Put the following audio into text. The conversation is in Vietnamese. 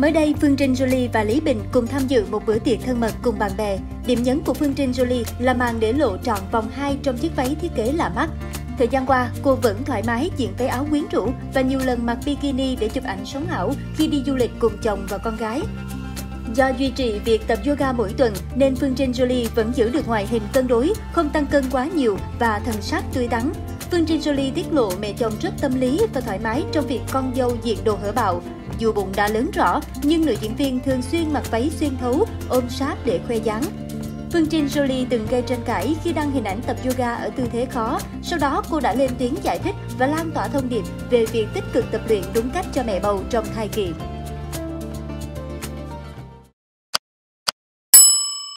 Mới đây, Phương Trinh Jolie và Lý Bình cùng tham dự một bữa tiệc thân mật cùng bạn bè. Điểm nhấn của Phương Trinh Jolie là màn để lộ trọn vòng hai trong chiếc váy thiết kế lạ mắt. Thời gian qua, cô vẫn thoải mái diện váy áo quyến rũ và nhiều lần mặc bikini để chụp ảnh sống ảo khi đi du lịch cùng chồng và con gái. Do duy trì việc tập yoga mỗi tuần nên Phương Trinh Jolie vẫn giữ được ngoại hình cân đối, không tăng cân quá nhiều và thần sắc tươi tắn. Phương Trinh Jolie tiết lộ mẹ chồng rất tâm lý và thoải mái trong việc con dâu diện đồ hở bạo. Dù bụng đã lớn rõ, nhưng nữ diễn viên thường xuyên mặc váy xuyên thấu, ôm sát để khoe dáng. Phương Trinh Jolie từng gây tranh cãi khi đăng hình ảnh tập yoga ở tư thế khó. Sau đó, cô đã lên tiếng giải thích và lan tỏa thông điệp về việc tích cực tập luyện đúng cách cho mẹ bầu trong thai kỳ.